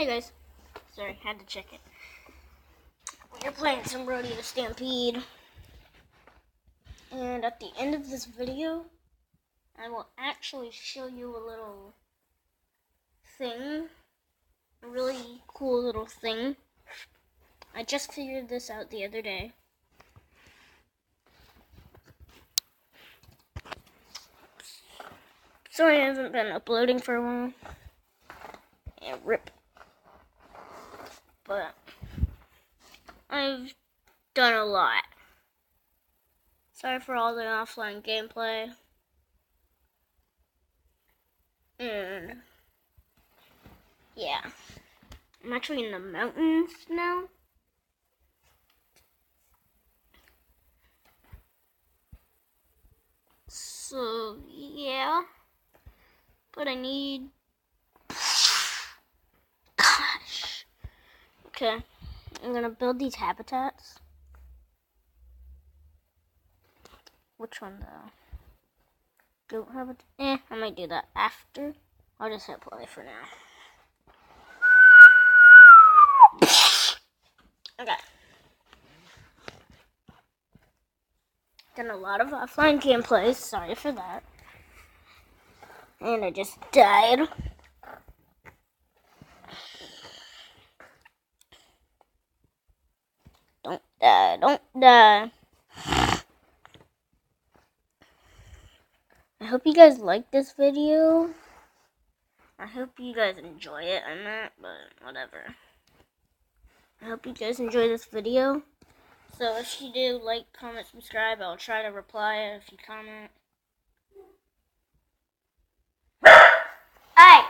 Hey guys. Sorry, had to check it. We're playing some Rodeo Stampede. And at the end of this video, I will actually show you a little thing. A really cool little thing. I just figured this out the other day. Sorry I haven't been uploading for a while. And rip. But I've done a lot. Sorry for all the offline gameplay. And yeah. I'm actually in the mountains now. So yeah. But I need gosh. Okay. I'm gonna build these habitats. Which one though? Goat habitat? Eh, I might do that after. I'll just hit play for now. Okay. Done a lot of offline gameplays. Sorry for that. And I just died. Don't don't. I hope you guys like this video. I hope you guys enjoy it and that, but whatever. I hope you guys enjoy this video. So if you do, like, comment, subscribe. I'll try to reply if you comment. Hey!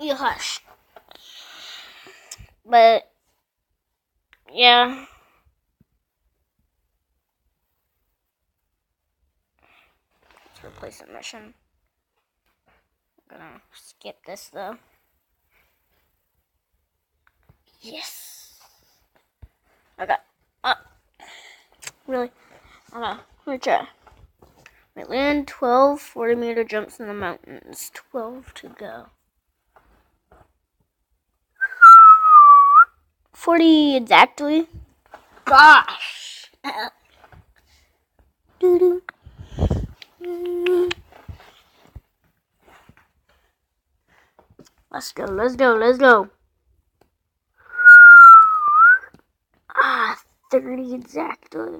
You hush. But, yeah. Let's replace the mission. I'm gonna skip this though. Yes. Okay. Uh, really? Okay. Let me try. We land 12 40 meter jumps in the mountains. 12 to go. 40 exactly. Gosh. Doo -doo. Let's go, let's go, let's go. Ah, 30 exactly.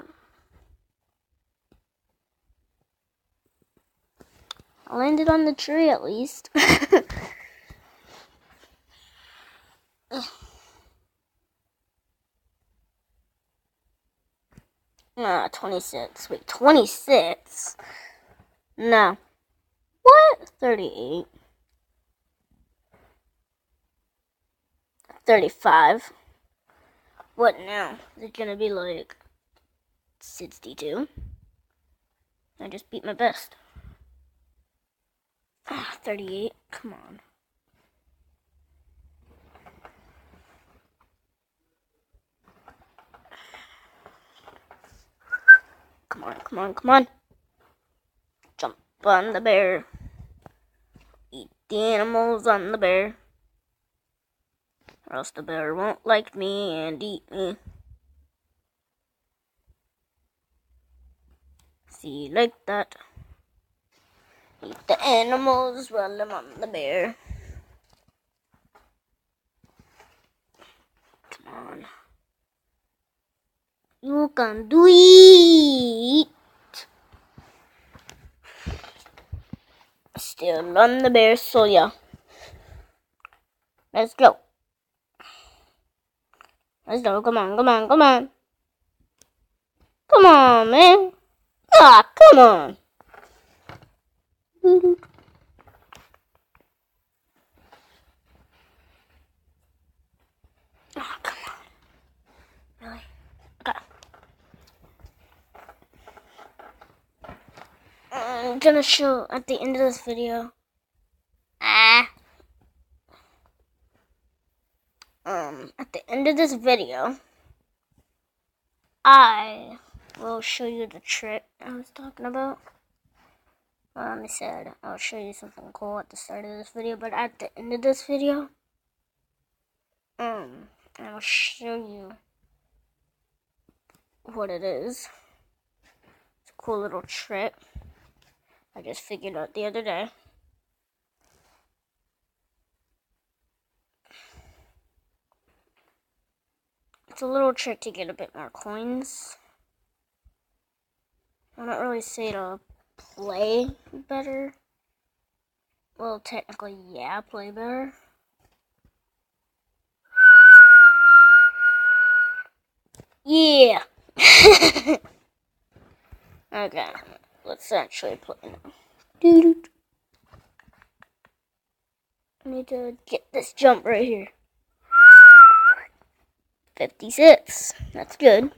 I landed on the tree at least. Ah, 26. Wait, 26? No. What? 38. 35. What now? Is it gonna be like 62? I just beat my best. Ah, 38. Come on. Come on, come on, come on. On the bear. Eat the animals on the bear. Or else the bear won't like me and eat me. See, like that. Eat the animals while I'm on the bear. Come on. You can do it. Still on the bear, so yeah. Let's go. Let's go. Come on, come on, come on. Come on, man. Ah, come on. Oh, come on. Really? Okay. I'm gonna show at the end of this video. Ah. Um, at the end of this video, I will show you the trick I was talking about. Um, I said I'll show you something cool at the start of this video, but at the end of this video, Um, I'll show you what it is. It's a cool little trick. I just figured out the other day. It's a little trick to get a bit more coins. I don't really say to play better. Well, technically, yeah, play better. Yeah! okay, let's actually play now. I need to get this jump right here. 56. That's good.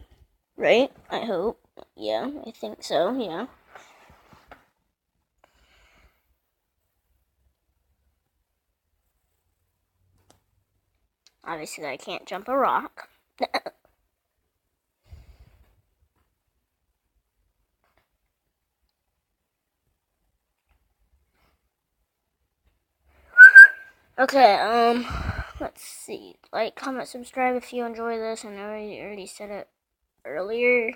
Right? I hope. Yeah, I think so. Yeah. Obviously, I can't jump a rock. okay, um, let's see. Like, comment, subscribe if you enjoy this. I know I already said it earlier.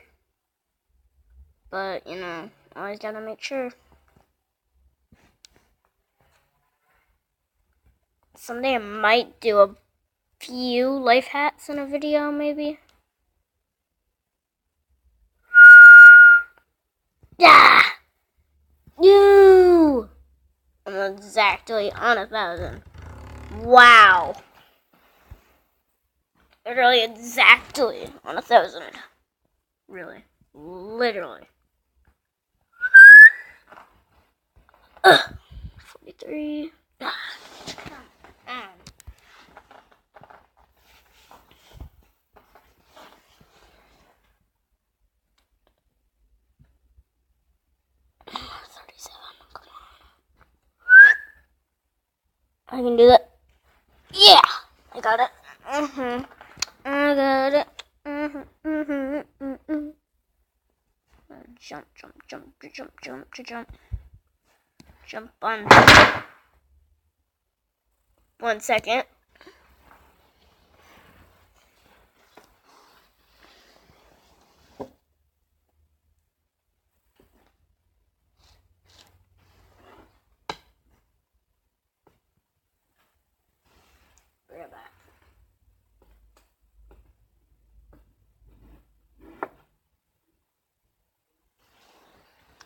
But, you know, always gotta make sure. Someday I might do a few life hacks in a video, maybe. Yeah! You! I'm exactly on a thousand. Wow. Literally exactly on a thousand. Really. Literally. Ugh. 43. Ah. I can do that. Yeah, I got it. Mhm. I got it. Mhm. Mhm. Mhm. Jump, jump, jump, jump, jump, jump. Jump on. One second. Bring it back.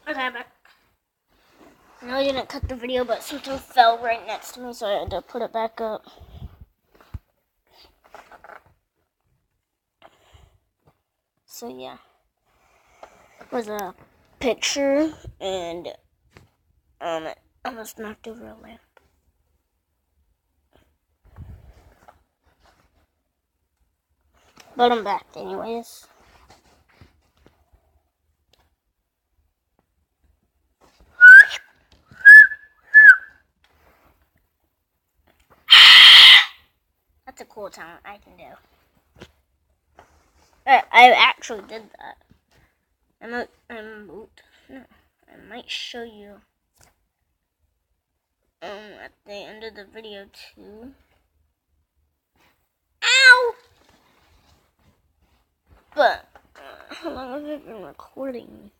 Okay, back. I know I didn't cut the video, but something fell right next to me, so I had to put it back up. So yeah, it was a picture, and um, it almost knocked over a lamp. But I'm back, anyways. Cool talent I can do. I, actually did that. I'm I'm. No, I might show you um at the end of the video too. Ow! But uh, how long have I been recording?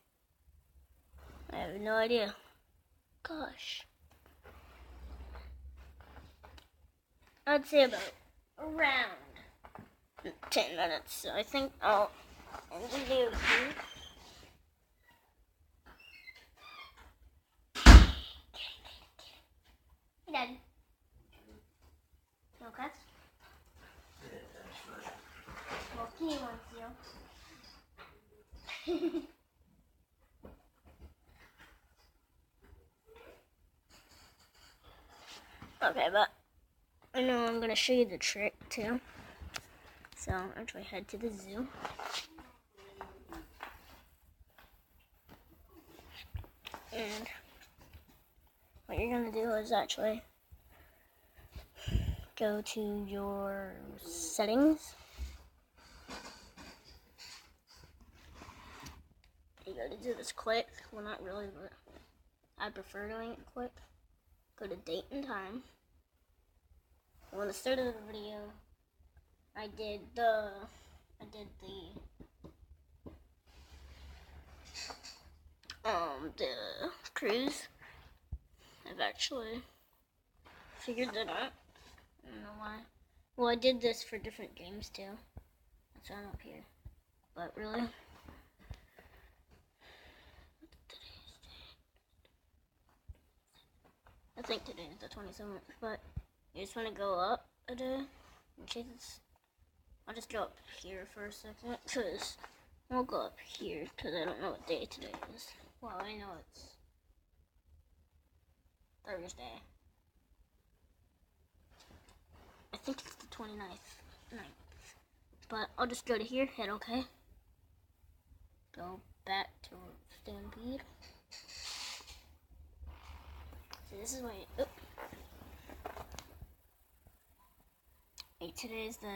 I have no idea. Gosh. I'd say about around 10 minutes. So I think I'll end the video here. Okay? Okay, but I know I'm gonna show you the trick too. So I'll actually head to the zoo. And what you're gonna do is actually go to your settings. You gotta do this quick. Well, not really, but I prefer doing it quick. Go to date and time. When the start of the video, I did the I did the um the cruise. I've actually figured that out. I don't know why. Well, I did this for different games too. That's why I'm up here. But really, I think today is the 27th, but you just want to go up a in. I'll just go up here for a second, because I'll go up here, because I don't know what day today is. Well, I know it's Thursday. I think it's the 29th. 9th. But I'll just go to here, hit OK. Go back to Stampede. So this is my. Hey, today's the.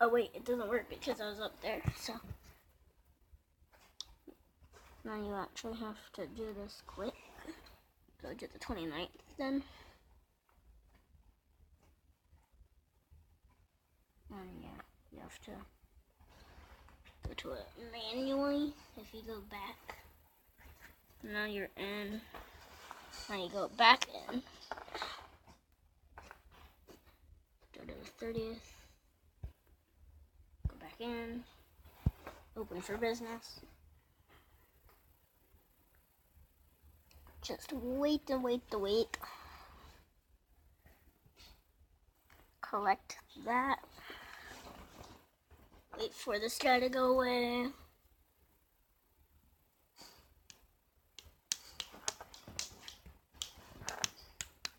Oh wait, it doesn't work because I was up there. So now you actually have to do this quick. Go to the 29th then. And yeah, you have to go to it manually if you go back. Now you're in. Now you go back in. Go to the 30th. Go back in. Open for business. Just wait and wait and wait. Collect that. Wait for this guy to go away.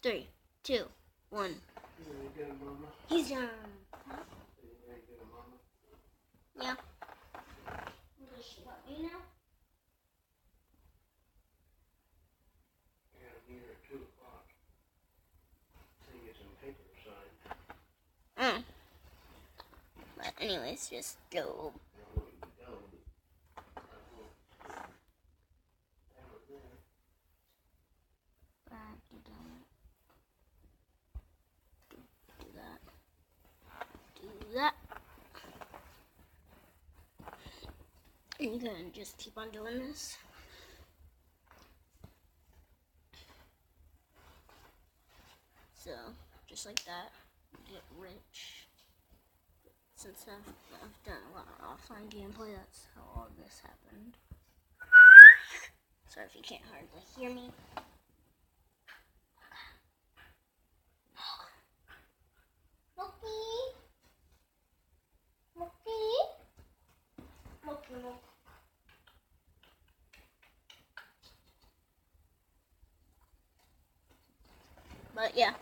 Three, two, one. He's done. Yeah. Does she want me now? Mm. But anyways, just go. Back to down. Do, do that. Do that. You can just keep on doing this. So, just like that, get rich. Since I've, I've done a lot of offline gameplay, that's how all this happened. Sorry if you can't hardly hear me. But yeah.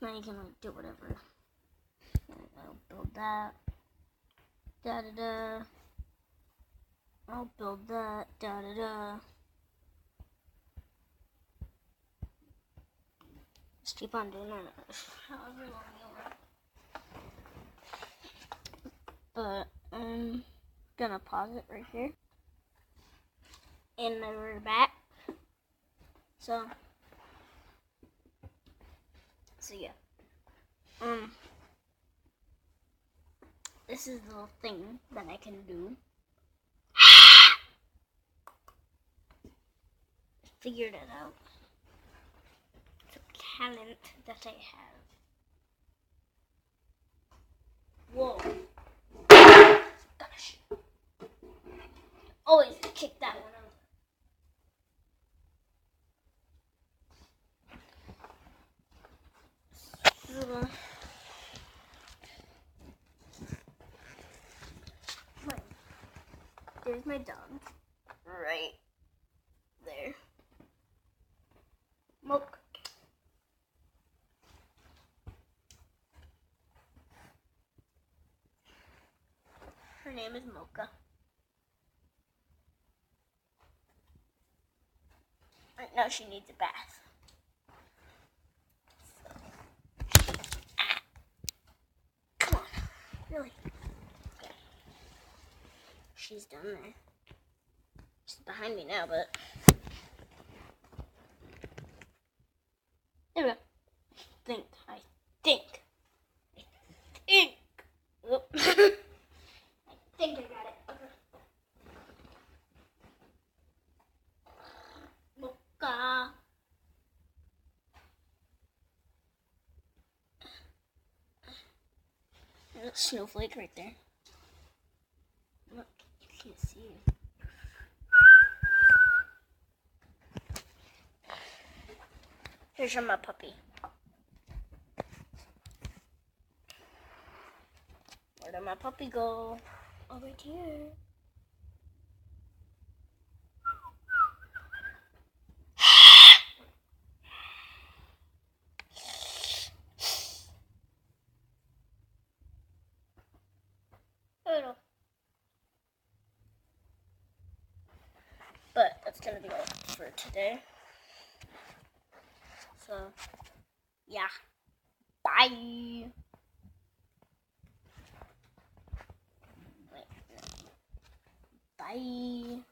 Now you can like do whatever. I'll build that. Da da da. I'll build that. Da da da. Just keep on doing that. However long you want. But I'm gonna pause it right here. And then we're back. So so yeah. Um this is the thing that I can do. Figured it out. It's a talent that I have. Whoa. Gosh. Always kick that one Wait. There's my dog. Right there. Moke. Her name is Mocha. Right now she needs a bath. Ah. Come on. She's done there. She's behind me now, but. There we go. think. I think. I think. Oop. I think I got it. Okay. Mocha. There's a snowflake right there. Look, you can't see it. Here's my puppy. Where did my puppy go? Right here. Hello. But that's gonna be all for today. So, yeah. Bye. Wait. Bye.